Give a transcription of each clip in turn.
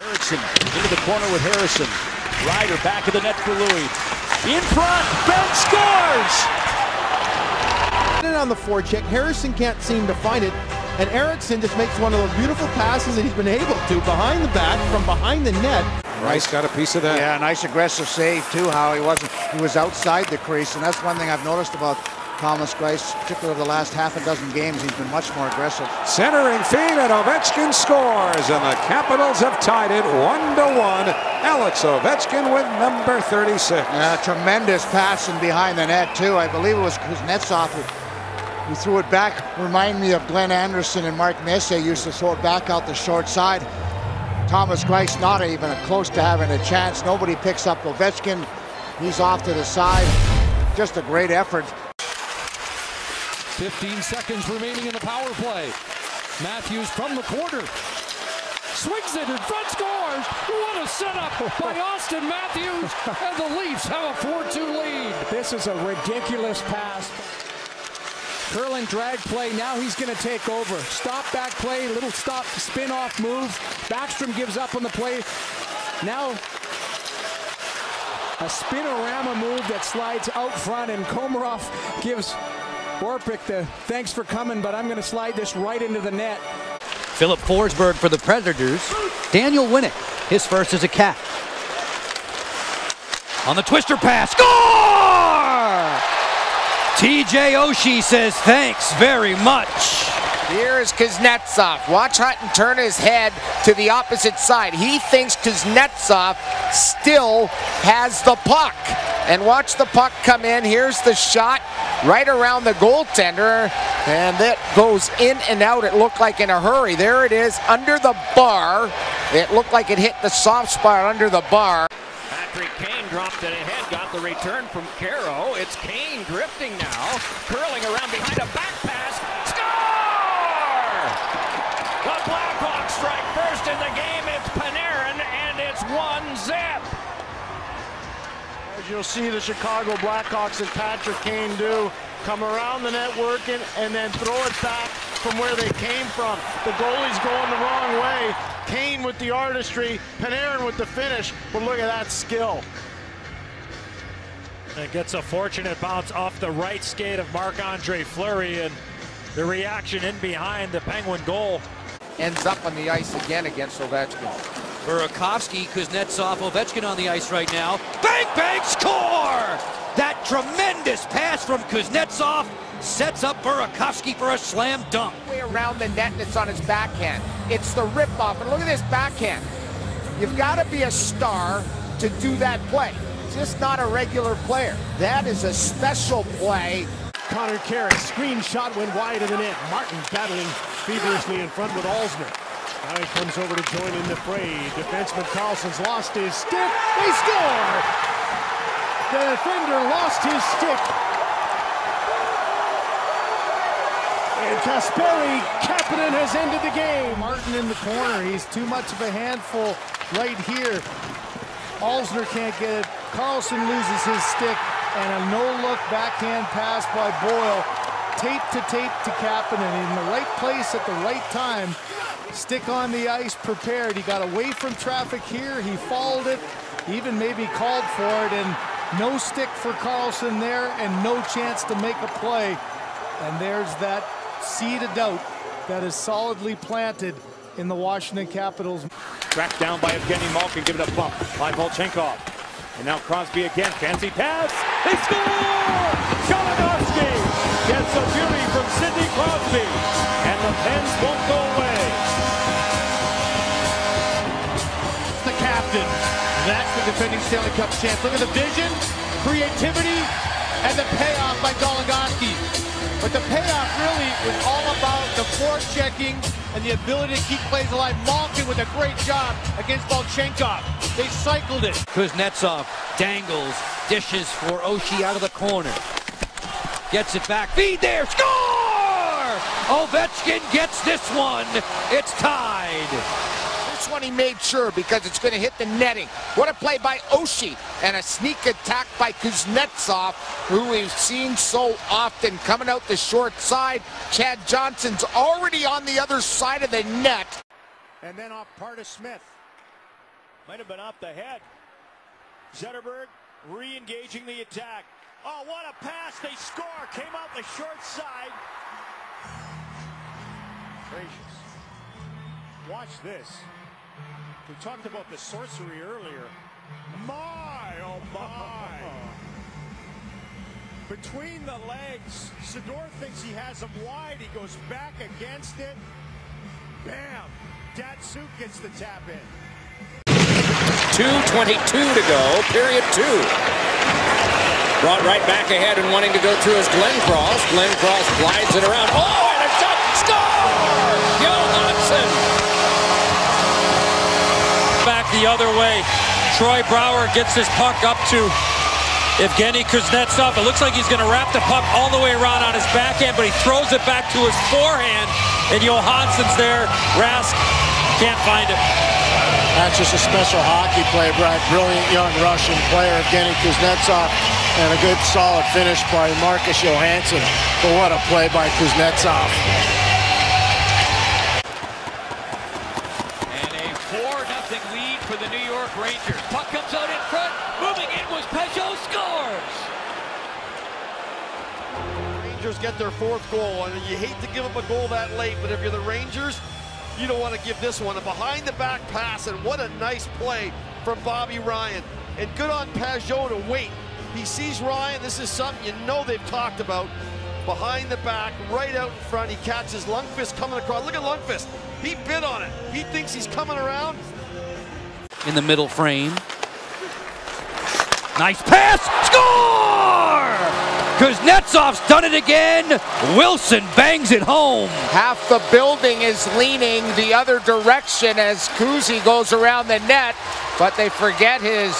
Erickson into the corner with Harrison. Ryder back of the net for Louis. In front, Bench scores! And on the forecheck, Harrison can't seem to find it, and Erickson just makes one of those beautiful passes that he's been able to behind the back from behind the net. Greiss got a piece of that. Yeah, nice aggressive save too. How he wasn't, he was outside the crease, and that's one thing I've noticed about Thomas Greiss, particularly over the last half a dozen games, he's been much more aggressive. Centering feed, and Ovechkin scores, and the Capitals have tied it one to one. Alex Ovechkin with number 36. Yeah, tremendous pass passing behind the net too. I believe it was Kuznetsov who, who threw it back. Remind me of Glenn Anderson and Mark Messier used to throw it back out the short side. Thomas Greiss not even close to having a chance. Nobody picks up Ovechkin. He's off to the side. Just a great effort. 15 seconds remaining in the power play. Matthews from the corner. Swings it in front, scores! What a setup by Austin Matthews! And the Leafs have a 4-2 lead. This is a ridiculous pass. Curling drag play. Now he's going to take over. Stop back play, little stop spin off move. Backstrom gives up on the play. Now a spinorama move that slides out front, and Komarov gives Orpik the thanks for coming, but I'm going to slide this right into the net. Filip Forsberg for the Predators. Daniel Winnik, his first as a Cat. On the twister pass, score! TJ Oshie says thanks very much. Here is Kuznetsov. Watch Hutton turn his head to the opposite side. He thinks Kuznetsov still has the puck. And watch the puck come in. Here's the shot right around the goaltender. And that goes in and out. It looked like in a hurry. There it is under the bar. It looked like it hit the soft spot under the bar. Patrick Kane dropped it ahead, got the return from Caro. It's Kane drifting now, curling around behind a back pass. Score! The Blackhawks strike first in the game. It's Panarin, and it's one. As you'll see the Chicago Blackhawks and Patrick Kane do, come around the net working and then throw it back from where they came from. The goalie's going the wrong way. Kane with the artistry, Panarin with the finish, but look at that skill. And gets a fortunate bounce off the right skate of Marc-Andre Fleury and the reaction in behind the Penguin goal. Ends up on the ice again against Ovechkin. Burakovsky, Kuznetsov, Ovechkin on the ice right now. Bang, bang, score! That tremendous pass from Kuznetsov sets up Burakovsky for a slam dunk. Way around the net and it's on his backhand. It's the rip-off, and look at this backhand. You've got to be a star to do that play. Just not a regular player. That is a special play. Connor Carey, screen shot went wide of the net. Martin battling feverishly in front with Alzner. Now he comes over to join in the fray. Defenseman Carlson's lost his stick. They score! The defender lost his stick. And Kasperi Kapanen has ended the game. Martin in the corner. He's too much of a handful right here. Alzner can't get it. Carlson loses his stick. And a no-look backhand pass by Boyle. Tape to tape to Kapanen in the right place at the right time. Stick on the ice, prepared. He got away from traffic here. He followed it, even maybe called for it, and no stick for Carlson there, and no chance to make a play. And there's that seed of doubt that is solidly planted in the Washington Capitals. Tracked down by Evgeny Malkin, giving a bump by Volchenkov. And now Crosby again, fancy pass. They score! Shalanovsky gets a beauty from Sidney Crosby. And the Pens won't go away. Defending Stanley Cup champ. Look at the vision, creativity, and the payoff by Goligoski. But the payoff really was all about the forechecking and the ability to keep plays alive. Malkin with a great job against Volchenkov. They cycled it. Kuznetsov dangles, dishes for Oshie out of the corner. Gets it back, feed there, score! Ovechkin gets this one. It's tied. This one he made sure because it's going to hit the netting. What a play by Oshie and a sneak attack by Kuznetsov, who we've seen so often coming out the short side. Chad Johnson's already on the other side of the net. And then off part of Smith. Might have been off the head. Zetterberg re-engaging the attack. Oh, what a pass. They score. Came out the short side. Gracious. Watch this. We talked about the sorcery earlier. My, oh my. Between the legs, Sador thinks he has him wide. He goes back against it. Bam. Datsyuk gets the tap in. 2.22 to go, period two. Brought right back ahead and wanting to go through is Glenn Cross. Glenn Cross glides it around. Oh, and a shot! Score! Johansson! Back the other way. Troy Brouwer gets his puck up to Evgeny Kuznetsov. It looks like he's going to wrap the puck all the way around on his backhand, but he throws it back to his forehand, and Johansson's there. Rask can't find it. That's just a special hockey play, Brad. Brilliant young Russian player, Evgeny Kuznetsov, and a good solid finish by Marcus Johansson. But what a play by Kuznetsov. And a 4-0 lead for the New York Rangers. Puck comes out in front. Moving in was Pageau scores. Rangers get their fourth goal, and you hate to give up a goal that late, but if you're the Rangers, you don't want to give this one. A behind the back pass, and what a nice play from Bobby Ryan. And good on Pageau to wait. He sees Ryan. This is something you know they've talked about. Behind the back, right out in front. He catches Lundqvist coming across. Look at Lundqvist. He bit on it. He thinks he's coming around. In the middle frame. Nice pass. Score! Kuznetsov's done it again. Wilson bangs it home. Half the building is leaning the other direction as Kuzi goes around the net, but they forget his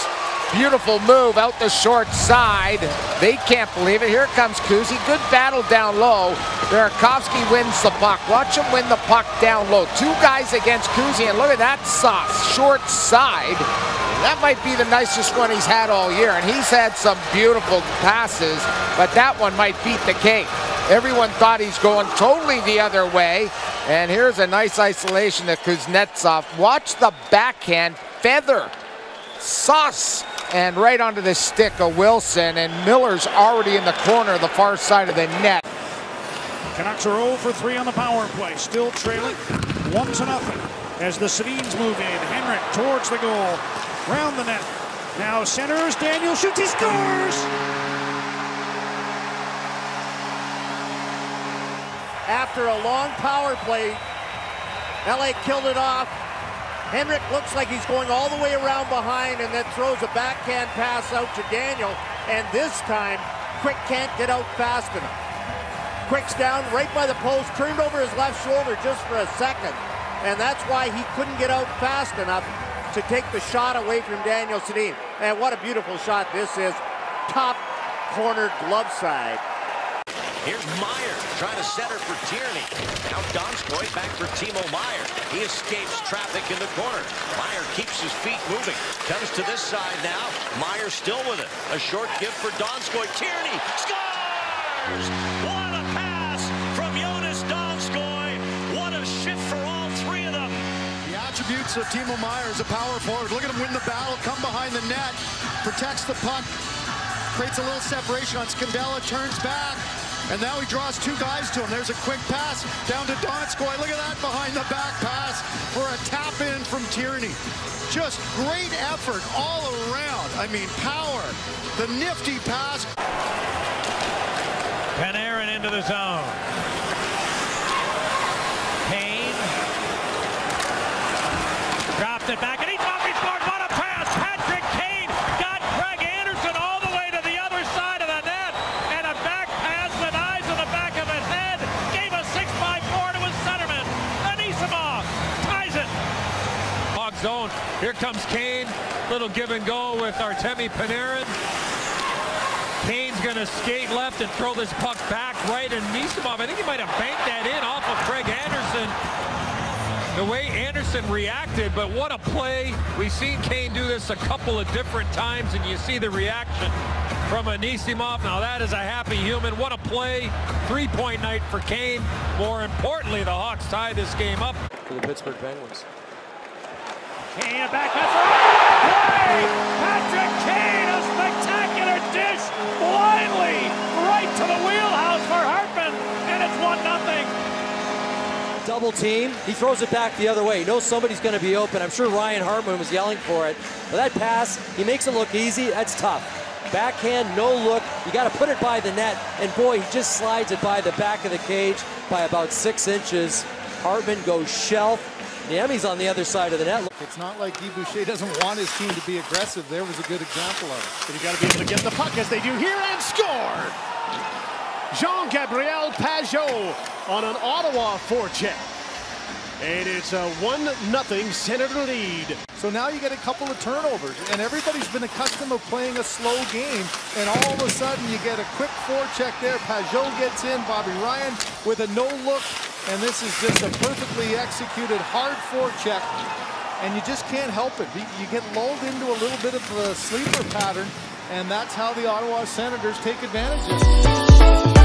beautiful move out the short side. They can't believe it. Here comes Kuzi. Good battle down low. Burakovsky wins the puck. Watch him win the puck down low. Two guys against Kuzi, and look at that sauce. Short side. That might be the nicest one he's had all year, and he's had some beautiful passes, but that one might beat the cake. Everyone thought he's going totally the other way, and here's a nice isolation to Kuznetsov. Watch the backhand feather. Sauce and right onto the stick of Wilson, and Miller's already in the corner, the far side of the net. Canucks are 0 for 3 on the power play, still trailing 1 to nothing. As the Sedins move in, Henrik towards the goal, round the net. Now centers, Daniel shoots, he scores! After a long power play, LA killed it off. Henrik looks like he's going all the way around behind and then throws a backhand pass out to Daniel. And this time, Quick can't get out fast enough. Quick's down right by the post, turned over his left shoulder just for a second. And that's why he couldn't get out fast enough to take the shot away from Daniel Sedin. And what a beautiful shot this is. Top corner glove side. Here's Meier trying to center for Tierney. Now Donskoy back for Timo Meier. He escapes traffic in the corner. Meier keeps his feet moving. Comes to this side now. Meier still with it. A short give for Donskoy. Tierney scores! What a pass Of Timo Meier is a power forward. Look at him win the battle, come behind the net, protects the puck, creates a little separation on Scandella, turns back, and now he draws two guys to him. There's a quick pass down to Donskoy. Look at that behind the back pass for a tap in from Tierney. Just great effort all around. I mean, power, the nifty pass. Panarin into the zone. Kane. Dropped it back, and he thought he scored. What a pass! Patrick Kane got Craig Anderson all the way to the other side of the net, and a back pass with eyes on the back of his head. Gave a 6-by-4 to his centerman. Anisimov ties it. Hog zone. Here comes Kane. Little give and go with Artemi Panarin. Kane's going to skate left and throw this puck back right, and Nisimov, I think he might have banked that in off of Craig Anderson. The way Anderson reacted, but what a play. We've seen Kane do this a couple of different times, and you see the reaction from Anisimov. Now that is a happy human. What a play. Three-point night for Kane. More importantly, the Hawks tie this game up. For the Pittsburgh Penguins. Kane back pass play. Patrick Kane, a spectacular dish, blindly right to the wheelhouse for Hartman, and it's one nothing. Double team. He throws it back the other way. He knows somebody's going to be open. I'm sure Ryan Hartman was yelling for it. But that pass, he makes it look easy. That's tough. Backhand, no look. You got to put it by the net. And boy, he just slides it by the back of the cage by about six inches. Hartman goes shelf. Niemi's on the other side of the net. It's not like Guy Boucher doesn't want his team to be aggressive. There was a good example of it. But you got to be able to get the puck as they do here and score. Jean-Gabriel Pageau on an Ottawa forecheck. And it's a 1-0 Senator lead. So now you get a couple of turnovers, and everybody's been accustomed to playing a slow game, and all of a sudden you get a quick forecheck there. Pageau gets in, Bobby Ryan with a no-look, and this is just a perfectly executed hard forecheck, and you just can't help it. You get lulled into a little bit of a sleeper pattern, and that's how the Ottawa Senators take advantage of it.